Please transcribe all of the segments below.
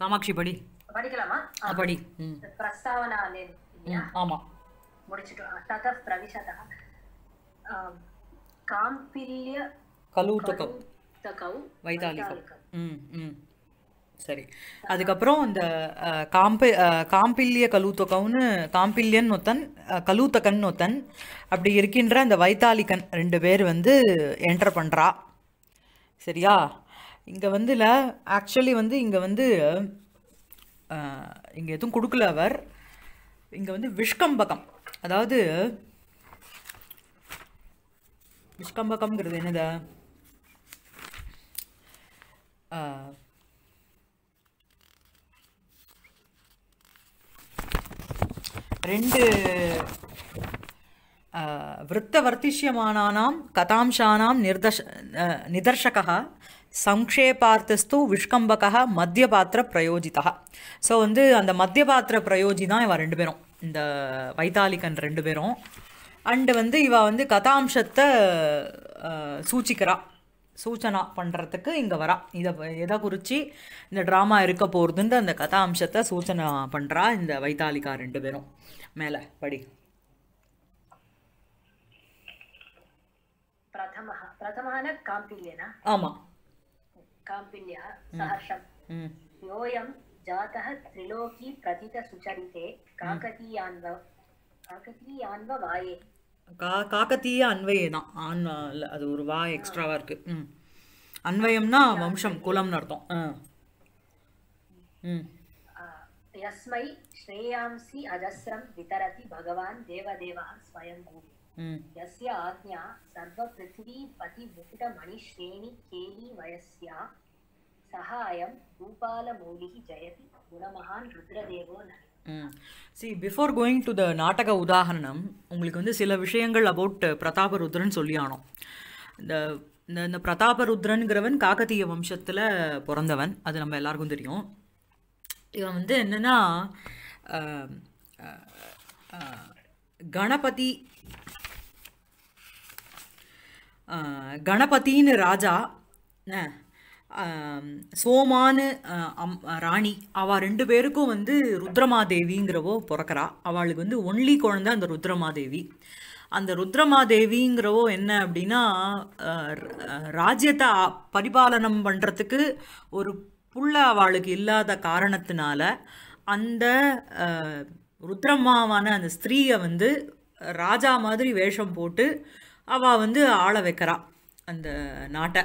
காமாட்சி படி. படிக்கலாமா? படி. பிரஸ்தாவனா இல்லையா? ம் ஆமாம் முடிச்சுட்டோம் தத பிரவிசத காம்பில்ய கலூத்தகம். தகௌ வைதாலிகம். ம் ம். சரி. அதுக்கப்புறம் இந்த காம்பி காம்பில்ய கலூத்தகம்னு காம்பில்யன் ஒத்தன் கலூத்தகன் ஒத்தன் அப்படி இருக்கின்ற அந்த வைத்தாலிகன் ரெண்டு பேர் வந்து என்டர் பண்ணுறா சரியா? இங்கே வந்து இல்லை ஆக்சுவலி வந்து இங்கே வந்து இங்கே எதுவும் கொடுக்கல அவர். இங்கே வந்து விஷ்கம்பகம். அதாவது விஷ்கம்பகம்ங்கிறது என்னது? ரெண்டு ஆஹ், விருத்தவர்த்திஷ்யமானானாம் கதாம்சானாம் நிர்தஷ நிதர்ஷகா. சம்ஷேபார்த்தஸ்து விஷ்கம்பகா மத்திய பாத்திர பிரயோஜிதா ஸோ வந்து அந்த மத்திய பாத்திர பிரயோஜி தான் இவன் ரெண்டு பேரும். இந்த வைத்தாலிகன் ரெண்டு பேரும். அண்டு வந்து இவள் வந்து கதாம்சத்தை சூச்சிக்கிறா. சூச்சனா பண்ணுறதுக்கு இங்கே வரா. இதை எதை குறித்து இந்த ட்ராமா இருக்க போகிறதுன்ற அந்த கதாம்சத்தை சூச்சனா பண்ணுறா இந்த வைத்தாலிகா ரெண்டு பேரும். மேலே படி. பிரதமஹ. பிரதமான காம்பில்யனா? ஆமாம் काम्पिल्यः सहर्षम् ம் योऽयं जातः त्रिलोकी प्रथितसुचरिते काकतीयान्व काकतीयान्ववाये கா காக்கத்தீய அன்வயே தான் ஆன் இல்ல, அது ஒரு வா எக்ஸ்ட்ராவாக இருக்குது ம் அன்வயம்னா வம்சம் குலம்னு அர்த்தம் ஆ ம் आ, यस्मै श्रेयांसि अजस्रं वितरति भगवान् देवदेवः स्वयंभू ம் यस्य आज्ञा सर्वपृथिवीपतिमुकुटमणिश्रेणि केली वयस्या सहायं भूपालमौलिः जयति गुणमहान् रुद्रदेवो न ம் C before going to the நாடக உதாரணம் உங்களுக்கு வந்து சில விஷயங்கள் அபவுட் பிரதாபருத்ரன் சொல்லி ஆனோம் இந்த இந்த இந்த பிரதாபருத்ரன்கிறவன் காக்கத்தீய வம்சத்தில் பிறந்தவன் அது நம்ம எல்லாருக்கும் தெரியும் இவன் வந்து என்னென்னா கணபதி கணபதின்னு ராஜா சோமானு அம்- ராணி அவ ரெண்டு பேருக்கும் வந்து ருத்ரமாதேவிங்கிறவோ பிறக்கிறா. அவளுக்கு வந்து ஒன்லி குழந்தை அந்த ருத்ரமாதேவி. அந்த ருத்ரமாதேவிங்கிறவோ என்ன அப்படின்னா ராஜ்யத்தை பரிபாலனம் பண்ணுறதுக்கு ஒரு புள்ள அவளுக்கு இல்லாத காரணத்தினால அந்த ருத்ரம்மாவான அந்த ஸ்திரீயை வந்து ராஜா மாதிரி வேஷம் போட்டு அவள் வந்து ஆள வைக்கிறா அந்த நாட்டை.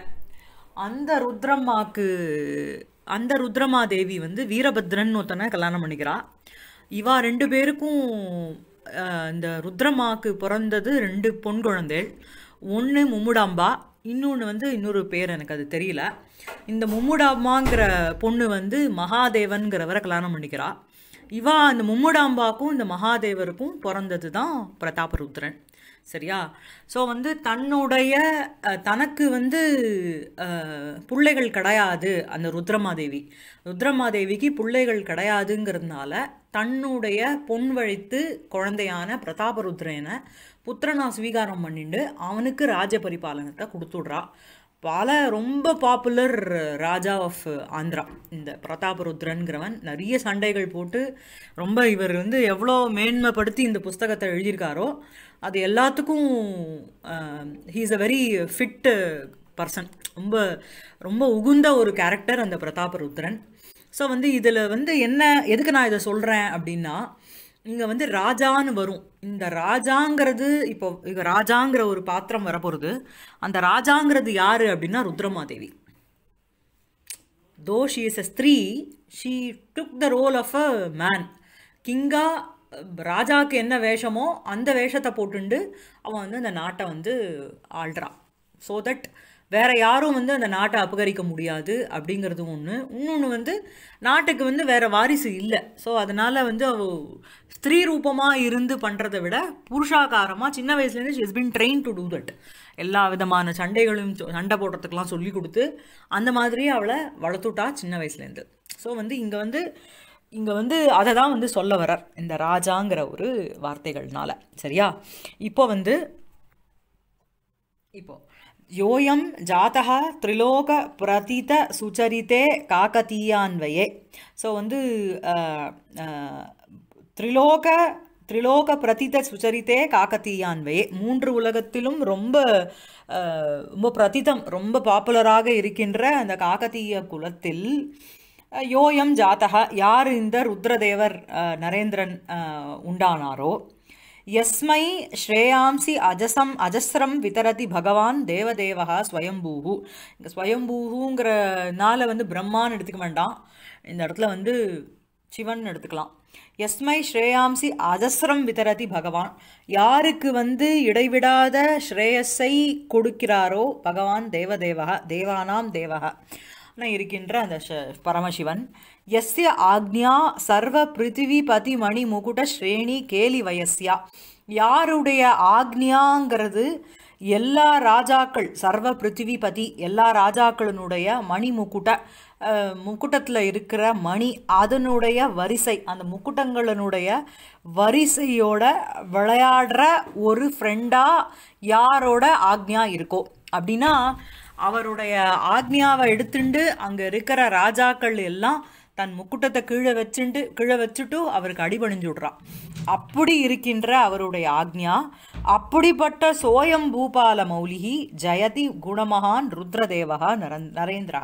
அந்த ருத்ரம்மாக்கு அந்த ருத்ரமாதேவி வந்து வீரபத்ரன் ஒருத்தனை கல்யாணம் பண்ணிக்கிறா. இவா ரெண்டு பேருக்கும் இந்த ருத்ரமாக்கு பிறந்தது ரெண்டு பொன் குழந்தைகள். ஒன்று மும்முடாம்பா இன்னொன்று வந்து இன்னொரு பேர் எனக்கு அது தெரியல. இந்த மும்முடாம்பாங்கிற பொண்ணு வந்து மகாதேவன்கிறவரை கல்யாணம் பண்ணிக்கிறா. இவா அந்த மும்முடாம்பாக்கும் இந்த மகாதேவருக்கும் பிறந்தது தான் பிரதாபருத்ரன் சரியா? ஸோ வந்து தன்னுடைய தனக்கு வந்து பிள்ளைகள் கிடையாது அந்த ருத்ரமாதேவி. ருத்ரமாதேவிக்கு பிள்ளைகள் கிடையாதுங்கிறதுனால தன்னுடைய பொன் வழித்து குழந்தையான பிரதாபருத்ரனை புத்திரனா ஸ்வீகாரம் பண்ணிட்டு அவனுக்கு ராஜ பரிபாலனத்தை கொடுத்துடுறா. பல ரொம்ப பாப்புலர் ராஜா ஆஃப் ஆந்திரா. இந்த பிரதாபருத்ரன்கிறவன் நிறைய சண்டைகள் போட்டு ரொம்ப இவர் வந்து எவ்வளோ மேன்மைப்படுத்தி இந்த புஸ்தகத்தை எழுதியிருக்காரோ அது எல்லாத்துக்கும் he's a very fit person ரொம்ப ரொம்ப உகுந்த ஒரு கேரக்டர் அந்த பிரதாபருத்ரன். ஸோ வந்து இதில் வந்து என்ன எதுக்கு நான் இதை சொல்கிறேன் அப்படின்னா இங்கே வந்து ராஜான்னு வரும். இந்த ராஜாங்கிறது இப்போ இங்க ராஜாங்கிற ஒரு பாத்திரம் வரப்போகிறது அந்த ராஜாங்கிறது யார் அப்படின்னா ருத்ரமாதேவி. தோ ஷி இஸ் அ ஸ்திரீ she took the role of a man கிங்கா ராஜாவுக்கு என்ன வேஷமோ அந்த வேஷத்தை போட்டுண்டு அவன் வந்து அந்த நாட்டை வந்து ஆள்றான். ஸோ தட் வேற யாரும் வந்து அந்த நாட்டை அபகரிக்க முடியாது அப்படிங்கிறது ஒன்று இன்னொன்று வந்து நாட்டுக்கு வந்து வேற வாரிசு இல்லை. ஸோ அதனால் வந்து அவ ஸ்திரீ ரூபமாக இருந்து பண்ணுறதை விட புருஷாகாரமாக சின்ன வயசுலேருந்து she is been train to do that எல்லா விதமான சண்டைகளையும் சண்டை போடுறதுக்கெலாம் சொல்லி கொடுத்து அந்த மாதிரி அவளை வளர்த்துட்டா சின்ன வயசுலேருந்து ஸோ வந்து இங்கே வந்து இங்கே வந்து அதை தான் வந்து சொல்ல வரார் இந்த ராஜாங்கிற ஒரு வார்த்தைகள்னால. சரியா? இப்போ வந்து இப்போ யோயம் ஜாதக திரிலோக பிரதித சுச்சரித்தே காக்கத்தீயான்வயே ஸோ வந்து த்ரிலோக த்ரிலோக திரிலோக திரிலோக பிரதித சுச்சரித்தே காக்கத்தீயான்வையே மூன்று உலகத்திலும் ரொம்ப ரொம்ப பிரதிதம் ரொம்ப பாப்புலராக இருக்கின்ற அந்த காக்கத்தீய குலத்தில் யோயம் ஜாதக யார் இந்த ருத்ரதேவர் நரேந்திரன் உண்டானாரோ? யஸ்மை ஸ்ரேயாம்சி அஜசம் அஜஸ்ரம் விதரதி பகவான் தேவதேவகா ஸ்வயம்பூஹு. இந்த ஸ்வயம்பூஹுங்கிறனால வந்து பிரம்மான்னு எடுத்துக்க வேண்டாம். இந்த இடத்துல வந்து சிவன் எடுத்துக்கலாம். யஸ்மை ஸ்ரேயாம்சி அஜஸ்ரம் விதரதி பகவான். யாருக்கு வந்து இடைவிடாத ஸ்ரேயஸை கொடுக்கிறாரோ பகவான் தேவதேவக தேவானாம் தேவக. இருக்கின்ற அந்த ஷ- பரமசிவன். எஸ்ய ஆக்ஞா சர்வ பிருத்திவிபதி மணி முகுட ஸ்ரேணி கேலி வயஸ்யா. யாருடைய ஆக்ஞாங்கிறது எல்லா ராஜாக்கள் சர்வ பிருத்திவிபதி எல்லா ராஜாக்களினுடைய மணி முக்குட்ட முக்குட்டத்தில் இருக்கிற மணி அதனுடைய வரிசை அந்த முக்குட்டங்களினுடைய வரிசையோட விளையாடுற ஒரு ஃப்ரெண்டாக யாரோட ஆக்ஞா இருக்கோ? அப்படின்னா அவருடைய ஆக்ஞாவை எடுத்துண்டு அங்கே இருக்கிற ராஜாக்கள் எல்லாம் தன் முக்குட்டத்தை கீழே வச்சுண்டு கீழே வச்சுட்டு அவருக்கு அடிபணிஞ்சு விடுறான் அப்படி இருக்கின்ற அவருடைய ஆக்ஞா அப்படிப்பட்ட சோயம் பூபால மௌலிகி ஜெயதி குணமகான் ருத்ரதேவகா நரன் நரேந்திரா.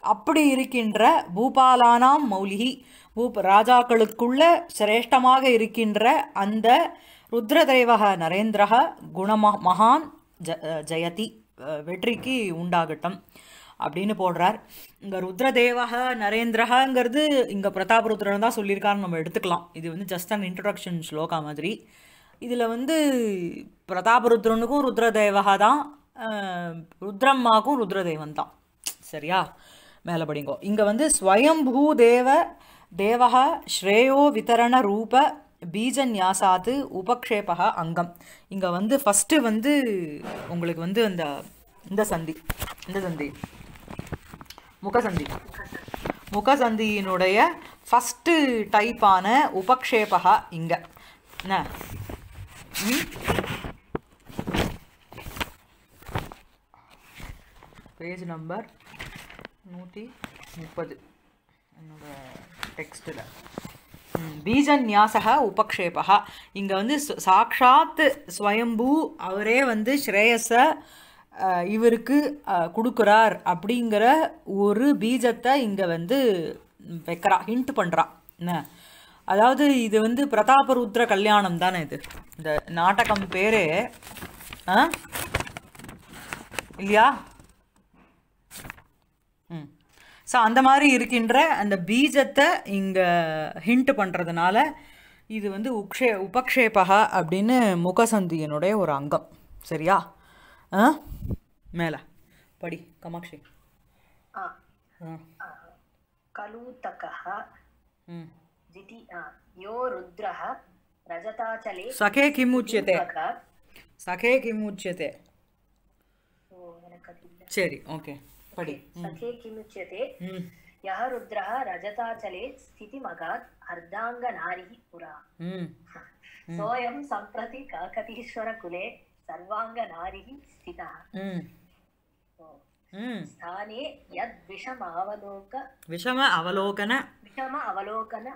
அப்படி இருக்கின்ற பூபாலானாம் மௌலிகி பூப் ராஜாக்களுக்குள்ள சிரேஷ்டமாக இருக்கின்ற அந்த ருத்ரதேவக நரேந்திரக குணம மகான் ஜ ஜெயதி. வெற்றிக்கு உண்டாகட்டும் அப்படின்னு போடுறார். இங்கே ருத்ரதேவக நரேந்திரகங்கிறது இங்கே பிரதாபருத்ரன் தான் சொல்லியிருக்காருன்னு நம்ம எடுத்துக்கலாம். இது வந்து ஜஸ்ட் அண்ட் இன்ட்ரடக்ஷன் ஸ்லோகா மாதிரி. இதில் வந்து பிரதாபருத்ரனுக்கும் ருத்ரதேவகா தான் ருத்ரம்மாக்கும் ருத்ரதேவன் தான். சரியா? மேலே படிங்கோ. இங்கே வந்து ஸ்வயம்பூ தேவ தேவக ஸ்ரேயோ விதரண ரூப பீஜ நியாசாத்து உபக்ஷேபக அங்கம். இங்கே வந்து ஃபஸ்ட்டு வந்து உங்களுக்கு வந்து அந்த இந்த சந்தி இந்த சந்தி. முகசந்தி முகசந்தியினுடைய ஃபஸ்ட்டு டைப்பான உபக்ஷேபகா இங்கே. என்ன? பேஜ் நம்பர் நூற்றி முப்பது. என்னோட டெக்ஸ்ட்டில் பீஜன்யாசக உபக்ஷேபகா இங்கே வந்து சாக்ஷாத் ஸ்வயம்பூ அவரே வந்து ஸ்ரேயஸை இவருக்கு கொடுக்குறார் அப்படிங்கிற ஒரு பீஜத்தை இங்கே வந்து வைக்கிறா ஹிண்ட் பண்ணுறா என்ன? அதாவது இது வந்து பிரதாபருத்ர கல்யாணம் தானே இது. இந்த நாடகம் பேர் ஆ இல்லையா ம் ஸோ அந்த மாதிரி இருக்கின்ற அந்த பீஜத்தை இங்கே ஹிண்ட் பண்ணுறதுனால இது வந்து உக்ஷே உபக்ஷேபகா அப்படின்னு முகசந்தியனுடைய ஒரு அங்கம். சரியா? ஆ? மேலே. படி கமாட்சி. சகே கிம் உச்சியதே சகே கிம் உச்சியதே சரி ஓகே. पठे सखे किमुच्यते? यः रुद्रः रजताचले स्थितिमगात् अर्धाङ्गनारिः पुरा. सोऽयं सम्प्रति काकतीश्वरकुले सर्वाङ्गनारिः स्थितः. स्थाने यद्विषम अवलोक विषम अवलोकन विषम अवलोकन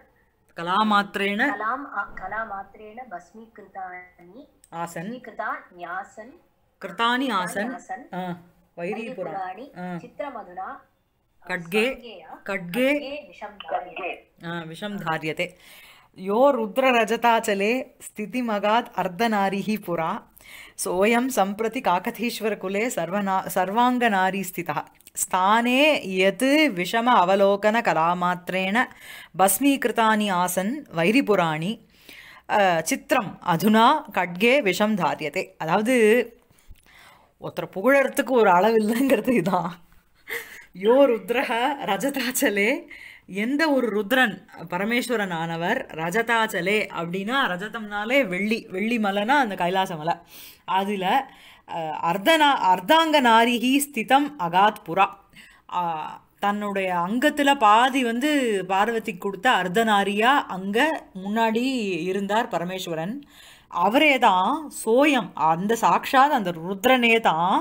कलामात्रेण कलां कलामात्रेण भस्मीकृतानि आसन्। कृता न्यासन् कृतानि आसन्। वैरीपुरा चित्रमधुना खड्गे खड्गे विषं धार्यते यो रुद्ररजताचले स्थितिमगाद् अर्धनारिः पुरा सोऽयं सम्प्रति काकतीश्वरकुले सर्वना सर्वाङ्गनारी स्थितः स्थाने यत् विषम अवलोकनकलामात्रेण भस्मीकृतानि आसन् वैरिपुराणि சித்திரம் அதுனா கட்கே விஷம் தாரியத்தை அதாவது ஒருத்தர் புகழறதுக்கு ஒரு அளவு இல்லைங்கிறது இதுதான் யோ ருத்ரஹ ரஜதாச்சலே எந்த ஒரு ருத்ரன் பரமேஸ்வரன் ஆனவர் ரஜதாச்சலே அப்படின்னா ரஜதம்னாலே வெள்ளி வெள்ளி மலைனா அந்த கைலாச மலை. அதில் அர்த்தனா அர்த்தாங்க நாரிகி ஸ்திதம் அகாத் புறா தன்னுடைய அங்கத்தில் பாதி வந்து பார்வதிக்கு கொடுத்த அர்த்தநாரியா அங்கே முன்னாடி இருந்தார் பரமேஸ்வரன். அவரே தான் சோயம் அந்த சாக்ஷாத் அந்த ருத்ரனே தான்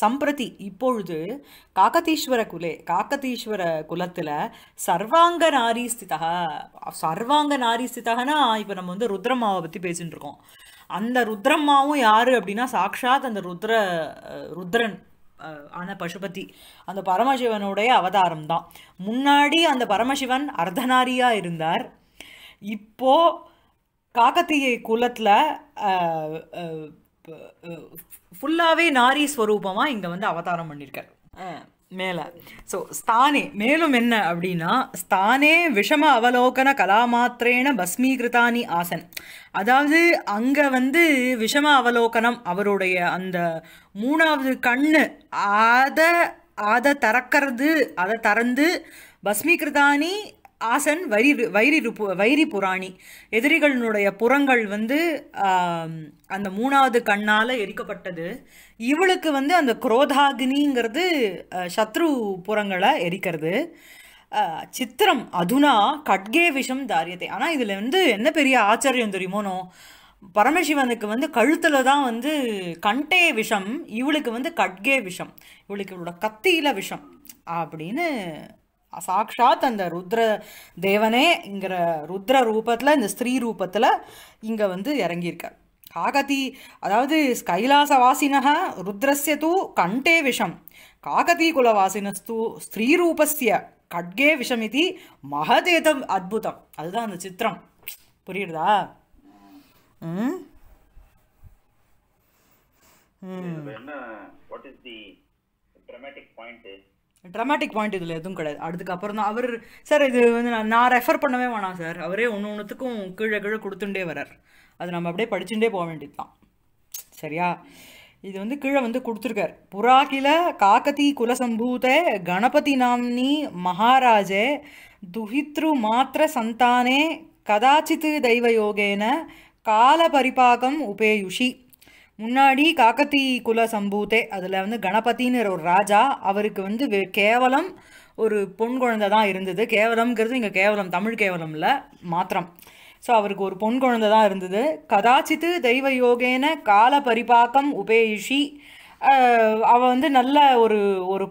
சம்பிரதி. இப்பொழுது காக்கதீஸ்வர குலே காக்கதீஸ்வர குலத்தில் சர்வாங்க நாரி ஸ்திதா சர்வாங்க நாரி இப்போ நம்ம வந்து ருத்ரம்மாவை பற்றி பேசிட்டு இருக்கோம். அந்த ருத்ரம்மாவும் யார் அப்படின்னா சாக்ஷாத் அந்த ருத்ர ருத்ரன் ஆன பசுபதி. அந்த பரமசிவனுடைய அவதாரம் தான். முன்னாடி அந்த பரமசிவன் அர்த்தநாரியாக இருந்தார். இப்போது காக்கத்தீய குலத்தில் ஃபுல்லாகவே நாரி ஸ்வரூபமாக இங்கே வந்து அவதாரம் பண்ணியிருக்கார் மேலே. ஸோ ஸ்தானே மேலும் என்ன அப்படின்னா ஸ்தானே விஷம அவலோகன கலாமாத்திரேன பஸ்மீகிருதானி ஆசன். அதாவது அங்கே வந்து விஷம அவலோகனம் அவருடைய அந்த மூணாவது கண்ணு அதை அதை திறக்கிறது அதை திறந்து பஸ்மீகிருதானி ஆசன் வைரி வைரி வைரி புராணி. எதிரிகளினுடைய புறங்கள் வந்து அந்த மூணாவது கண்ணால் எரிக்கப்பட்டது. இவளுக்கு வந்து அந்த குரோதாகினிங்கிறது சத்ரு புறங்களை எரிக்கிறது. சித்திரம் அதுனா கட்கே விஷம் தாரியத்தை ஆனால் இதில் வந்து என்ன பெரிய ஆச்சரியம் தெரியுமோனோ பரமசிவனுக்கு வந்து கழுத்தில் தான் வந்து கண்டே விஷம் இவளுக்கு வந்து கட்கே விஷம் இவளுக்கு இவளோட கத்தியில விஷம் அப்படின்னு சாக்ஷாத் அந்த ருத்ர தேவனேங்கிற ருத்ர ரூபத்தில் இந்த ஸ்திரீ ரூபத்தில் இங்கே வந்து இறங்கியிருக்கார். காகதி அதாவது கைலாசவாசினः ருத்ரஸ்ய தூ கண்டே விஷம். காகதி குலவாசினஸ்து ஸ்திரீரூபஸ்ய கட்கே விஷம் இது மகதேதம் அத்புதம். அதுதான் அந்த சித்திரம். புரியுறதா? ம்? என்ன what is the dramatic point dramatic point இதில் எதுவும் கிடையாது. அதுக்கப்புறம் தான் அவர் சார் இது வந்து நான் நான் ரெஃபர் பண்ணவே வேணாம் சார் அவரே ஒன்று ஒன்றுத்துக்கும் கீழே கீழே கொடுத்துட்டே வரார் அது நம்ம அப்படியே படிச்சுட்டே போக வேண்டியது தான். சரியா? இது வந்து கீழே வந்து கொடுத்துருக்கார். புறாகில காக்கதி குலசம்பூத கணபதி நாம்னி மகாராஜே துஹித்ரு மாத்திர சந்தானே கதாச்சித்து தெய்வயோகேன யோகேன காலபரிபாகம் உபேயுஷி. முன்னாடி காக்கத்தி குல சம்பூத்தே அதில் வந்து கணபதின்னு ஒரு ராஜா அவருக்கு வந்து கேவலம் ஒரு பொன் குழந்தை தான் இருந்தது. கேவலம்ங்கிறது இங்கே கேவலம் தமிழ் கேவலமில் மாத்திரம். ஸோ அவருக்கு ஒரு பொன் குழந்தை தான் இருந்தது. கதாச்சித்து தெய்வ யோகேன கால பரிபாக்கம் உபேஷி அவள் வந்து நல்ல ஒரு ஒரு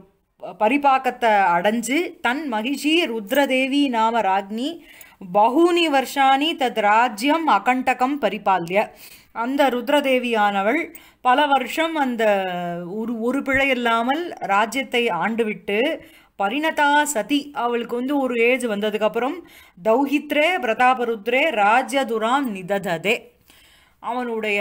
பரிபாக்கத்தை அடைஞ்சு தன் மகிஷி ருத்ரதேவி நாம ராக்னி பகூனி வருஷானி தத் ராஜ்யம் அகண்டகம் பரிபால்ய. அந்த ருத்ரதேவியானவள் பல வருஷம் அந்த ஒரு ஒரு பிழை இல்லாமல் ராஜ்யத்தை ஆண்டுவிட்டு பரிணதா சதி அவளுக்கு வந்து ஒரு ஏஜ் வந்ததுக்கப்புறம் தௌஹித்ரே பிரதாபருத்ரே ராஜதுராம் நிதததே. அவனுடைய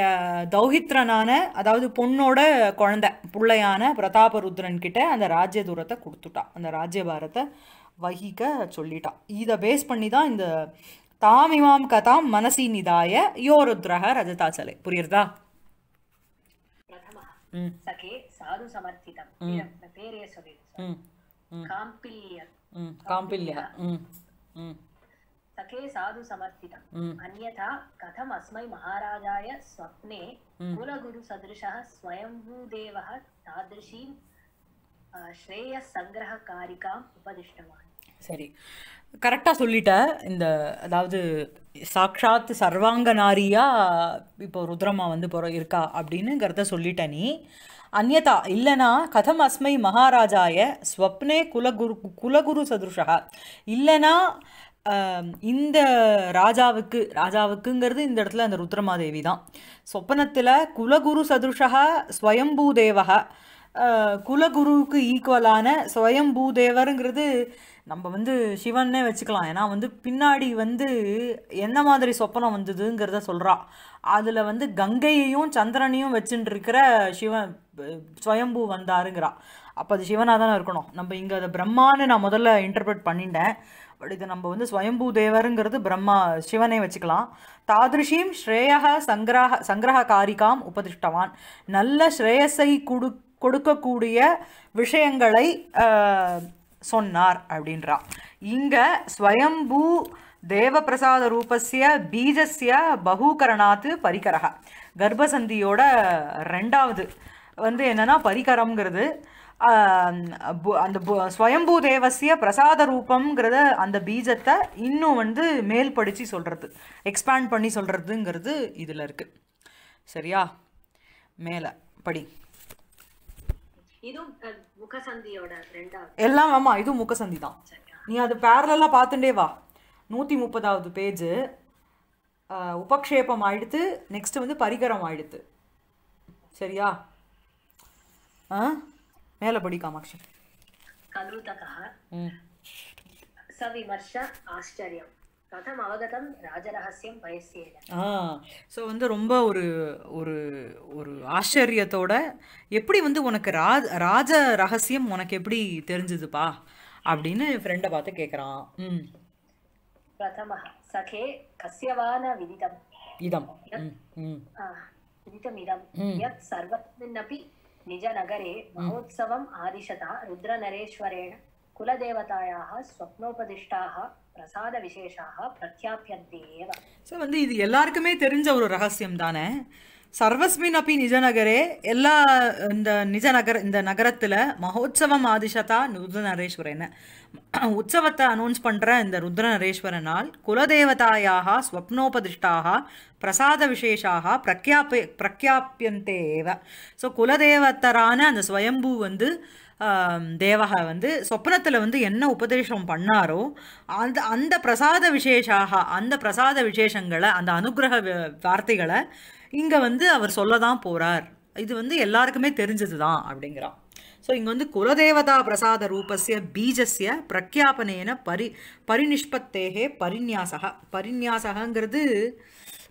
தௌஹித்ரனான அதாவது பொண்ணோட குழந்தை பிள்ளையான பிரதாபருத்ரன் கிட்ட அந்த ராஜ்ய தூரத்தை கொடுத்துட்டான் அந்த ராஜ்யபாரத்தை வகிக்க சொல்லிட்டான் இதை பேஸ் பண்ணி தான் இந்த தாமிமாம் கதாம் மனசி நிதாய யோ ருத்ரஹ ரஜதாச்சலே புரியுறதா प्रथमः ம் सखे साधु समर्थितं पेरे சொல்லிடு ம் ம் काम्पिल्य ம் காம்பில்யா ம் ம் सखे साधु समर्थितं ம் अन्यथा कथम् अस्मै महाराजाय स्वप्ने कुलगुरुसदृशः स्वयंभूदेवः तादृशीं अ, श्रेयस्सङ्ग्रहकारिकाम् उपदिष्टवान् சரி. கரெக்டாக சொல்லிட்ட. இந்த அதாவது சாக்ஷாத் சர்வாங்க நாரியா இப்போ ருத்ரமா வந்து போகிற இருக்கா அப்படின்னுங்கிறத சொல்லிட்ட நீ. அந்நதா இல்லைனா கதம் அஸ்மை மகாராஜாய ஸ்வப்னே குலகுரு குலகுரு சதுருஷா இல்லைனா இந்த ராஜாவுக்கு ராஜாவுக்குங்கிறது இந்த இடத்துல அந்த ருத்ரமாதேவி தான். சொப்பனத்தில் குலகுரு சதுருஷா ஸ்வயம்பூதேவக குலகுருவுக்கு ஈக்குவலான ஸ்வயம்பூதேவருங்கிறது நம்ம வந்து சிவன்னே வச்சுக்கலாம். ஏன்னா வந்து பின்னாடி வந்து என்ன மாதிரி சொப்பனம் வந்ததுங்கிறத சொல்கிறா அதில் வந்து கங்கையையும் சந்திரனையும் வச்சுட்டு இருக்கிற சிவன் அஹ், ஸ்வயம்பூ வந்தாருங்கிறா. அப்போ அது சிவனாக தானே இருக்கணும். நம்ம இங்கே அதை பிரம்மான்னு நான் முதல்ல இன்டர்பிரட் பண்ணிட்டேன். பட் இது நம்ம வந்து ஸ்வயம்பூ தேவருங்கிறது பிரம்மா சிவனே வச்சுக்கலாம். தாதிருஷீம் ஸ்ரேயக சங்கிரக சங்கிரக காரிகாம் உபதிஷ்டவான். நல்ல ஸ்ரேயஸை கொடு கொடுக்கக்கூடிய விஷயங்களை சொன்னார் அப்படின்றா. இங்க ஸ்வயம்பூ தேவபிரசாத ரூபஸ்ய பீஜஸ்ய பகூகரணாத்து பரிகரக கர்ப்பசந்தியோட ரெண்டாவது வந்து என்னன்னா பரிகரம்ங்கிறது அந்த ஸ்வயம்பூ தேவசிய பிரசாத ரூபம்ங்கிறத அந்த பீஜத்தை இன்னும் வந்து மேல் படித்து சொல்றது எக்ஸ்பேண்ட் பண்ணி சொல்றதுங்கிறது இதில் இருக்கு. சரியா? மேலே படி இதுவும் அஹ், முகசந்தியோட ரெண்டாவது எல்லாம் ஆமா இதுவும் முகசந்தி தான். நீ அது பேரலா பார்த்துட்டே வா. நூற்றி முப்பதாவது பேஜு உபக்ஷேபம் ஆயிடுத்து நெக்ஸ்ட் வந்து பரிகரம் ஆயிடுத்து சரியா? ஆ? மேலே படி காமாட்சி. கலூதகா. சவிமர்ஷ ஆச்சரியம். ஸோ வந்து ரொம்ப ஒரு ஒரு ஒரு ஆச்சரியத்தோட எப்படி வந்து உனக்கு ராஜ ராஜ ரகசியம் உனக்கு எப்படி தெரிஞ்சதுப்பா? அப்படின்னு ஃப்ரெண்டை பார்த்து கேட்குறான் ம். பிரதம சகே கசியவான விதிதம் இதம். விதிதம் இதம் யத் சர்வத்தின்னபி நிஜ நகரே மகோத்சவம் ஆதிஷதா ருத்ரநரேஸ்வரேண குலதேவதாயாக ஸ்வப்னோபதிஷ்டாக பிரசாத விசேஷாக பிரத்யாபியந்தே ஸோ வந்து இது எல்லாருக்குமே தெரிஞ்ச ஒரு ரகசியம் தானே? சர்வஸ்மின் அப்பி நிஜநகரே எல்லா இந்த நிஜநகர் இந்த நகரத்தில் மகோத்சவம் ஆதிசதா ருத்ரநரேஸ்வரன் உற்சவத்தை அனௌன்ஸ் பண்ணுற இந்த ருத்ரநரேஸ்வரனால் குலதேவதாயாக ஸ்வப்னோபதிஷ்டாக பிரசாத விசேஷாக பிரக்யாபிய பிரக்யாபியந்தேவ. ஸோ குலதேவத்தரான அந்த ஸ்வயம்பு வந்து தேவகா வந்து சொப்னத்தில் வந்து என்ன உபதேசம் பண்ணாரோ அந்த அந்த பிரசாத விசேஷாக அந்த பிரசாத விசேஷங்களை அந்த அனுக்கிரக வ- வார்த்தைகளை இங்கே வந்து அவர் சொல்ல தான் போகிறார் இது வந்து எல்லாருக்குமே தெரிஞ்சது தான் அப்படிங்கிறான். ஸோ இங்கே வந்து குலதேவதா பிரசாத ரூபஸ்ய பீஜஸ்ய பிரக்யாபனேன பரி பரிநிஷ்பத்தேகே பரிநியாசக பரிநியாசகங்கிறது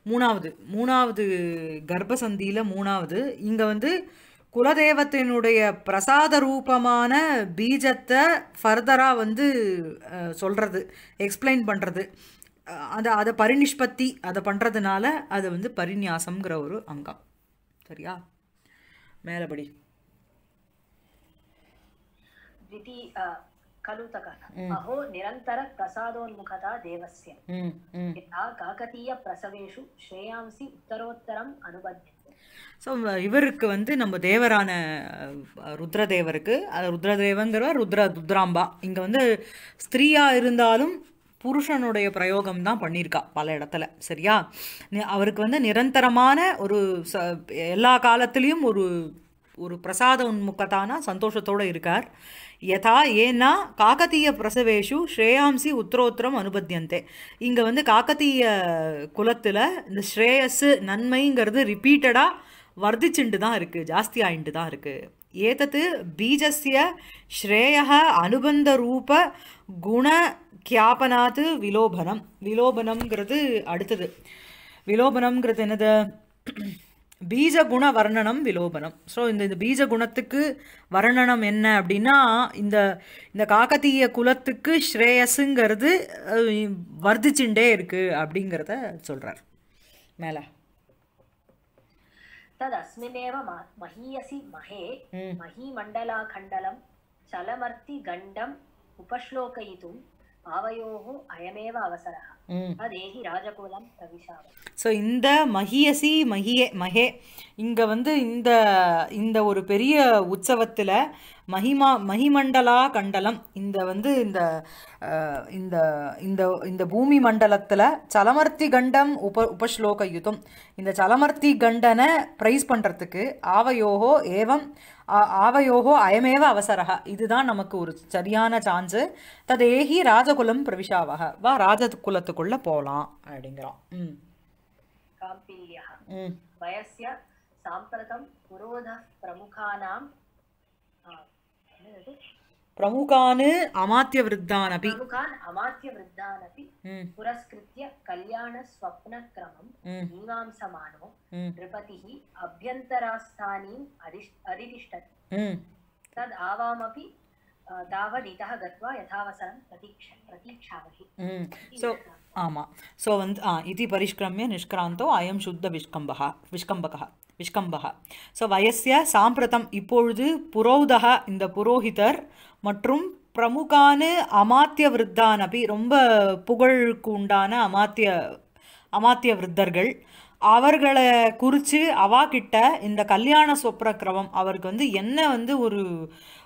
மூணாவது மூணாவது கர்ப்பசந்தியில் மூணாவது. இங்கே வந்து குலதெய்வத்தினுடைய பிரசாத ரூபமான பீஜத்தை ஃபர்தராக வந்து அஹ், சொல்றது எக்ஸ்பிளைன் பண்ணுறது அதை அதை பரிநிஷ்பத்தி அதை பண்ணுறதுனால அது வந்து பரிநியாசம்ங்கிற ஒரு அங்கம் சரியா மேலபடி द्विती अ, कलुतकः अहो निरन्तरप्रसादोन्मुखता देवस्य ம் ம் यथा काकतीयप्रसवेषु श्रेयांसि उत्तरोत्तरम् अनुबध्यते ஸோ இவருக்கு வந்து நம்ம தேவரான ருத்ரதேவருக்கு அது ருத்ரதேவங்கிறவர் ருத்ர ருத்ராம்பா. இங்கே வந்து ஸ்திரீயாக இருந்தாலும் புருஷனுடைய பிரயோகம் தான் பண்ணியிருக்கா பல இடத்துல சரியா? அவருக்கு வந்து நிரந்தரமான ஒரு ச எல்லா காலத்துலேயும் ஒரு ஒரு பிரசாத உன்முகத்தான சந்தோஷத்தோடு இருக்கார். யதா ஏன்னா காக்கத்தீய பிரசவேஷு ஸ்ரேயாம்சி உத்தரோத்தரம் அனுபத்தியந்தே இங்கே வந்து காக்கத்தீய குலத்தில் இந்த ஸ்ரேயஸு நன்மைங்கிறது ரிப்பீட்டடாக வர்திச்சுண்டு தான் இருக்குது ஜாஸ்தி ஆயிண்டு தான் இருக்குது ஏதத்து பீஜஸ்ய ஸ்ரேய அனுபந்த ரூப குண கியாபனாத்து விலோபனம். விலோபனம்ங்கிறது அடுத்தது. விலோபனம்ங்கிறது என்னது? பீஜ குண வர்ணனம் விலோபனம் ஸோ இந்த இந்த பீஜ குணத்துக்கு வர்ணனம் என்ன அப்படின்னா இந்த இந்த காக்கத்தீய குலத்துக்கு ஸ்ரேயஸுங்கிறது அஹ், வர்த்திச்சுண்டே இருக்கு அப்படிங்கிறத சொல்றார் மேலே तदस्मिन्नेव म- महीयसि महे महीमण्डलाखण्डलं चलमर्ति गण्डम् ஸோ இந்த மகியசி மகியே மகே இங்கே வந்து இந்த இந்த ஒரு பெரிய உற்சவத்தில் மகிமா மகிமண்டலா கண்டலம் இந்த வந்து இந்த இந்த இந்த இந்த பூமி மண்டலத்தில் சலமர்த்தி கண்டம் உப உபஸ்லோக யுதம். இந்த சலமர்த்தி கண்டனை ப்ரைஸ் பண்ணுறதுக்கு ஆவயோகோ ஏவம் ஆவயோகோ அயமேவ அவசரக இதுதான் நமக்கு ஒரு சரியான சான்ஸு ததேகி ராஜகுலம் பிரவிஷாவக வா ராஜ குலத்துக்குள்ளே போகலாம் அப்படிங்கிறோம் ம் ம். வயசிய சாம்பிரதம் புரோத பிரமுகானாம். பிரமுகான் அமாத்திய விருத்தானபி பிரமுகான் அமாத்திய விருத்தானபி புரஸ்கிருத்ய கல்யாண ஸ்வப்ன கிரமம் மீமாம்சமானோ நிருபதிஹி அபியந்தராஸ்தானீம் அதிதிஷ்டதி தத் ஆவாமபி ஆமாம் ஸோ வந்து இது பரிஷ்கிரமிய அயம் சுத்த விஷ்கம்பகா விஷ்கம்பகா விஷ்கம்பகா ஸோ வயசிய சாம்பிரதம் இப்பொழுது புரோதகா இந்த புரோஹிதர் மற்றும் பிரமுகான அமாத்திய விருத்தான் அப்படி ரொம்ப புகழுக்கு உண்டான அமாத்திய அமாத்திய விருத்தர்கள். அவர்களை குறித்து அவாகிட்ட இந்த கல்யாண சொப்ரக்கிரமம் அவருக்கு வந்து என்ன வந்து ஒரு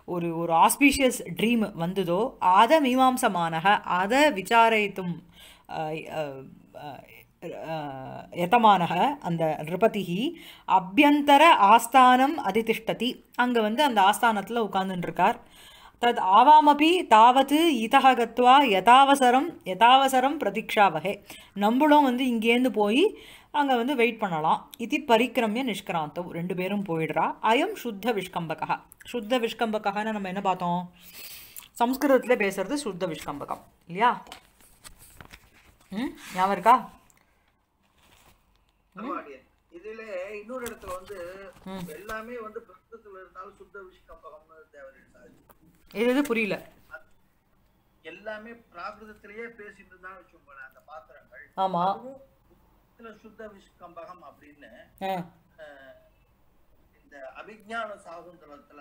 ஒரு ஒரு ஆஸ்பீஷியஸ் ட்ரீம் வந்ததோ அதை மீமாம்சமானக அதை விசாரித்தும் அஹ், யதமானக அந்த நிருபதிகி அபியந்தர ஆஸ்தானம் அதிதிஷ்டதி அங்கே வந்து அந்த ஆஸ்தானத்தில் உட்கார்ந்துட்டு தத் ஆவாமபி தாவத்து இதக கத்வா யதாவசரம் யதாவசரம் பிரதீக்ஷாவகே. நம்மளும் வந்து இங்கேருந்து போய் அங்கே வந்து வெயிட் பண்ணலாம். இது பரிக்கிரமிய நிஷ்கிராந்தம் ரெண்டு பேரும் போயிடுறா. அயம் சுத்த விஷ்கம்பகா சுத்த விஷ்கம்பகான்னு நம்ம என்ன பார்த்தோம்? சம்ஸ்கிருதத்தில் பேசுறது சுத்த விஷ்கம்பகம். இல்லையா? ம்? ஞாபகம் இருக்கா? ஆமா. இதுல இன்னொரு இடத்துல வந்து எல்லாமே வந்து பிரஸ்தத்துல இருந்தாலும் சுத்த விஷகம்பகம்னு சாதிச்சு இது புரியல. எல்லாமே பிராகிருதத்திலேயே பேசிட்டு இருந்தான்னு வச்சுக்கோங்களேன் அந்த பாத்திரங்கள். ஆமாம் இதுல சுத்த விஷகம்பகம் அப்படின்னு இந்த அபிஜான சாகுந்தலத்துல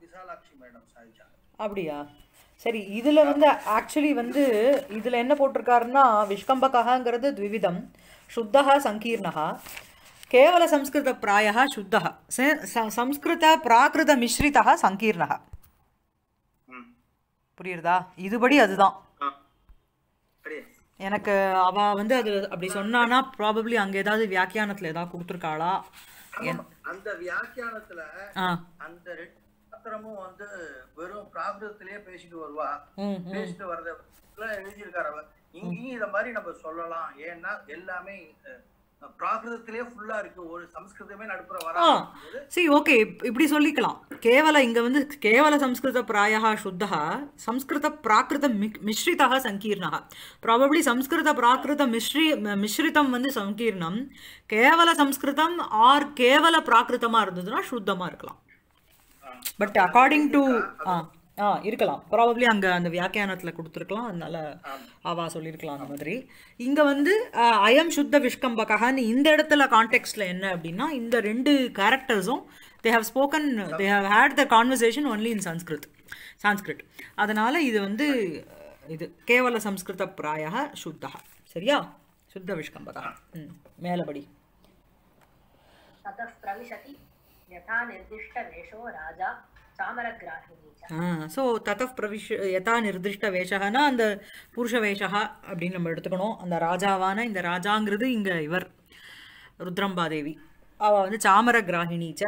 விசாலாட்சி மேடம் சாதிச்சாங்க. அப்படியா? சரி இதில் வந்து ஆக்சுவலி வந்து இதில் என்ன போட்டிருக்காருன்னா விஷ்கம்பகங்கிறது த்விவிதம். சுத்தः சங்கீர்ணः கேவல சம்ஸ்கிருத பிராயः சுத்தः ச- ச- சம்ஸ்கிருத பிராகிருத மிஸ்ரிதः சங்கீர்ணः ம். புரியுறதா? இதுபடி அதுதான். எனக்கு அவ வந்து அது அப்படி சொன்னானா ப்ராபப்ளி அங்கே ஏதாவது வியாக்கியானத்தில் ஏதாவது கொடுத்துருக்காளா. அந்த வியாக்கியானத்துல அந்த ரெண்டு பாத்திரமும் வந்து வெறும் பிராகிருதத்திலேயே பேசிட்டு வருவா. பேசிட்டு எல்லாம் எழுதியிருக்காரு அவர் இங்கேயும் இத மாதிரி நம்ம சொல்லலாம். ஏன்னா எல்லாமே சரி ஓகே இப்படி சொல்லிக்கலாம். கேவல இங்க வந்து கேவல சம்ஸ்கிருத பிராயः சுத்தः சம்ஸ்கிருத பிராகிருத மிஸ்ரிதः சங்கீர்ணः ப்ராபப்ளி சம்ஸ்கிருத பிராகிருத மிஸ்ரி மிஸ்ரிதம் வந்து சங்கீர்ணம். கேவல சம்ஸ்கிருதம் ஆர் கேவல பிராகிருதமா இருந்ததுன்னா சுத்தமா இருக்கலாம். பட் அக்கார்டிங் டு ஆ ஆ இருக்கலாம் ப்ராபப்ளி அங்கே அந்த வியாக்கியானத்தில் கொடுத்துருக்கலாம் அதனால அவா சொல்லியிருக்கலாம் அந்த மாதிரி இங்கே வந்து ஆ, அயம் சுத்த விஷ்கம்பகான்னு இந்த இடத்துல கான்டெக்ட்ல என்ன அப்படின்னா இந்த ரெண்டு கேரக்டர்ஸும் they have spoken they have had the conversation only in Sanskrit Sanskrit அதனால இது வந்து அஹ், இது கேவல சம்ஸ்கிருத பிராய சுத்தா சரியா சுத்த விஷ்கம்பகா ம் மேலபடி ततः प्रविशति यथा निर्दिष्टवेषो राजा चामरग्राहिणी च ஸோ தத பிரவிஷ் யதா நிர்திஷ்ட வேஷகனா அந்த புருஷ வேஷகா அப்படின்னு நம்ம எடுத்துக்கணும். அந்த ராஜாவான இந்த ராஜாங்கிறது இங்கே இவர் ருத்ரம்பாதேவி. அவள் வந்து சாமர கிராகிணிச்ச